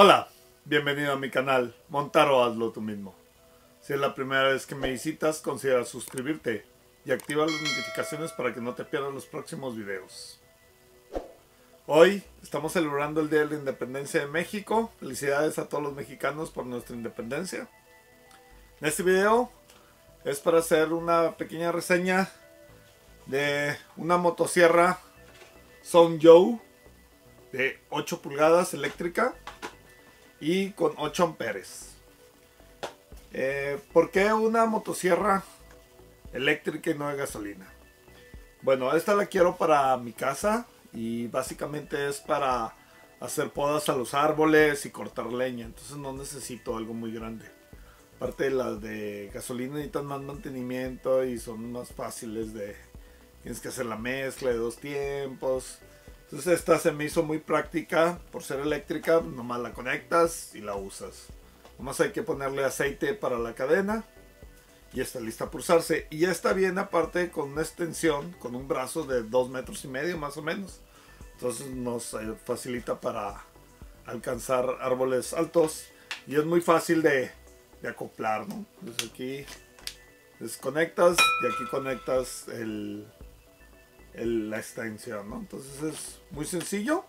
Hola, bienvenido a mi canal, montar o hazlo tú mismo. Si es la primera vez que me visitas, considera suscribirte y activa las notificaciones para que no te pierdas los próximos videos. Hoy estamos celebrando el Día de la Independencia de México. Felicidades a todos los mexicanos por nuestra independencia. En este video es para hacer una pequeña reseña de una motosierra Son Joe de 8 pulgadas eléctrica y con 8 amperes. Eh, ¿Por qué una motosierra eléctrica y no de gasolina? Bueno, esta la quiero para mi casa y básicamente es para hacer podas a los árboles y cortar leña. Entonces no necesito algo muy grande. Aparte de las de gasolina necesitan más mantenimiento y son más fáciles de... Tienes que hacer la mezcla de dos tiempos. Entonces esta se me hizo muy práctica por ser eléctrica, nomás la conectas y la usas. Nomás hay que ponerle aceite para la cadena y está lista por usarse. Y ya está bien aparte con una extensión, con un brazo de 2 metros y medio más o menos. Entonces nos facilita para alcanzar árboles altos y es muy fácil de, de acoplar, ¿no? Entonces aquí desconectas y aquí conectas el, la extensión. Entonces es muy sencillo.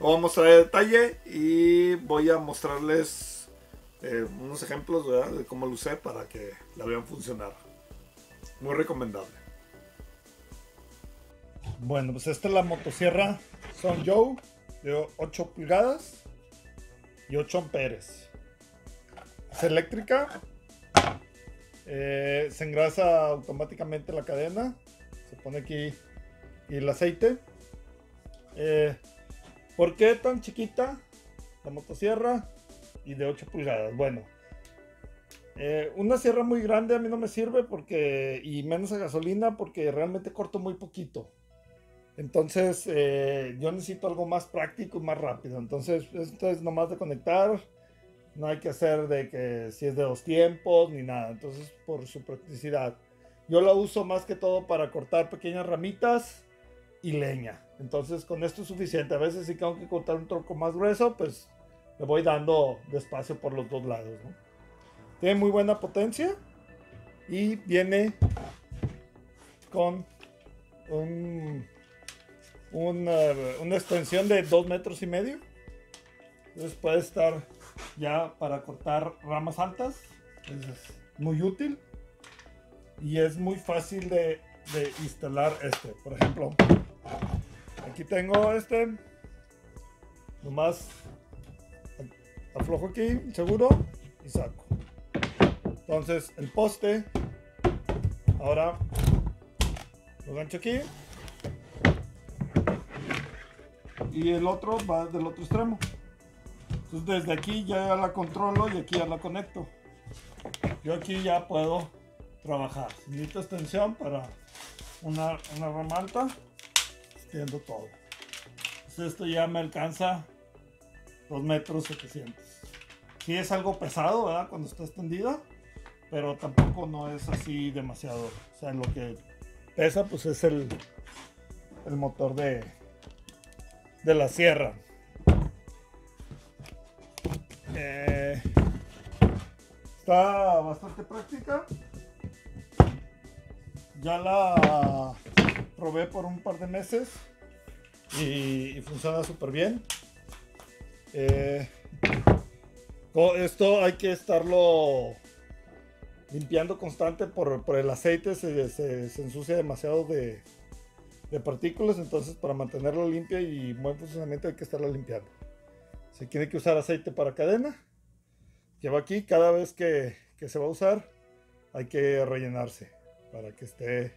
Lo voy a mostrar en detalle y voy a mostrarles eh, unos ejemplos de cómo lo usé para que la vean funcionar. Muy recomendable. Bueno, pues esta es la motosierra Son Joe de 8 pulgadas y 8 amperes. Es eléctrica. Eh, se engrasa automáticamente la cadena. Se pone aquí y el aceite. Eh, ¿Por qué tan chiquita la motosierra y de 8 pulgadas? Bueno, eh, una sierra muy grande a mí no me sirve porque y menos a gasolina porque realmente corto muy poquito. Entonces eh, yo necesito algo más práctico y más rápido. Entonces esto es nomás de conectar. No hay que hacer de que si es de dos tiempos ni nada. Entonces por su practicidad. Yo la uso más que todo para cortar pequeñas ramitas y leña. Entonces con esto es suficiente. A veces si tengo que cortar un tronco más grueso, pues le voy dando despacio por los dos lados. Tiene muy buena potencia y viene con un, una, una extensión de 2 metros y medio. Entonces puede estar ya para cortar ramas altas. Es muy útil y es muy fácil de instalar este. Por ejemplo, Aquí tengo este. Nomás aflojo aquí, seguro, y saco. Entonces, el poste. Ahora lo gancho aquí. Y el otro va del otro extremo. Entonces, desde aquí ya la controlo y aquí ya la conecto. Yo aquí ya puedo trabajar. necesito extensión para una, una rama alta todo. esto ya me alcanza 2 metros 700. Si es algo pesado, ¿verdad? Cuando está extendida, pero tampoco no es así demasiado. O sea, lo que pesa pues es el, el motor de, de la sierra. Eh, está bastante práctica. Ya la probé por un par de meses y, funciona súper bien. Eh, esto hay que estarlo limpiando constante por, el aceite, se, ensucia demasiado de, partículas, entonces para mantenerlo limpio y buen funcionamiento hay que estarlo limpiando. Se tiene que usar aceite para cadena. Lleva aquí, cada vez que, que se va a usar hay que rellenarse para que esté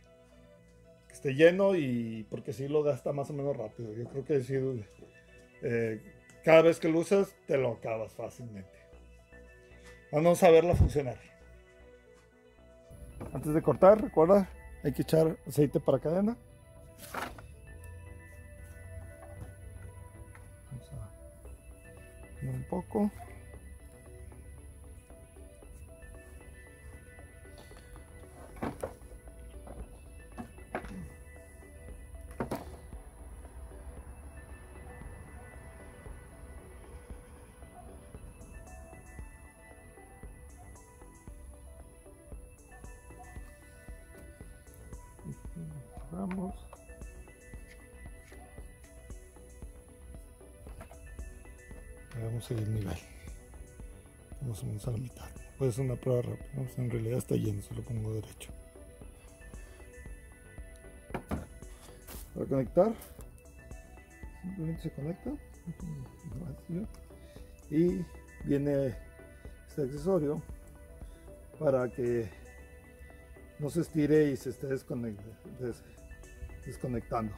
que esté lleno y porque si lo gasta más o menos rápido. Yo creo que si eh, cada vez que lo usas te lo acabas fácilmente. Vamos a verla funcionar. Antes de cortar, recuerda, hay que echar aceite para cadena. Vamos a un poco. Vamos a ir nivel vamos a la mitad puede ser una prueba rápida en realidad está lleno se lo pongo derecho. Para conectar. Simplemente se conecta. Y viene este accesorio para que no se estire y se esté desconectando.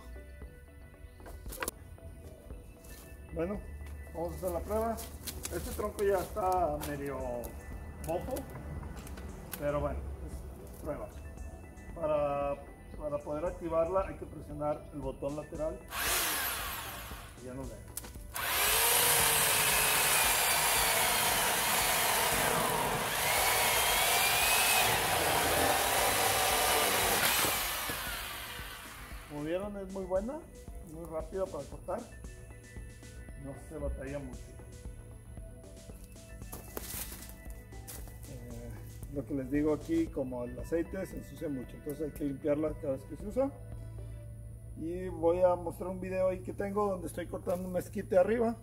Bueno vamos a hacer la prueba. Este tronco ya está medio mofo pero bueno es prueba. Para, para poder activarla hay que presionar el botón lateral. Y ya nos vemos. Como vieron es muy buena muy rápida para cortar no se batalla mucho. Eh, lo que les digo aquí, como el aceite se ensucia mucho, entonces hay que limpiarla cada vez que se usa. Y voy a mostrar un video ahí que tengo donde estoy cortando un mezquite arriba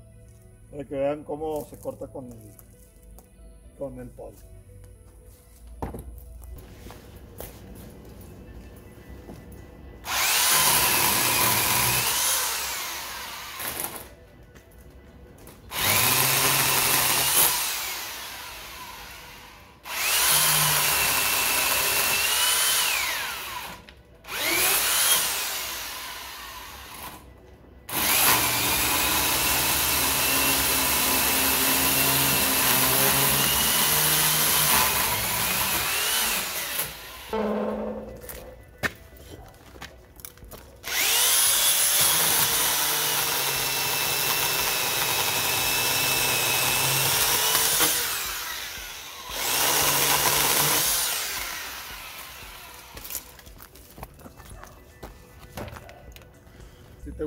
para que vean cómo se corta con el, con el polvo.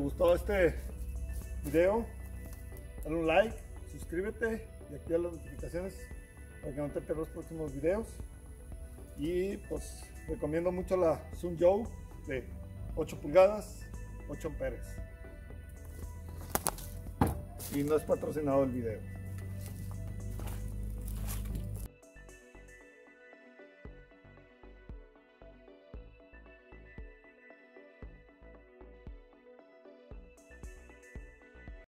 Gustó este video, dale un like, suscríbete y activa las notificaciones para que no te pierdas los próximos videos. Y pues recomiendo mucho la Sun Joe de 8 pulgadas, 8 amperes. Y no es patrocinado el video.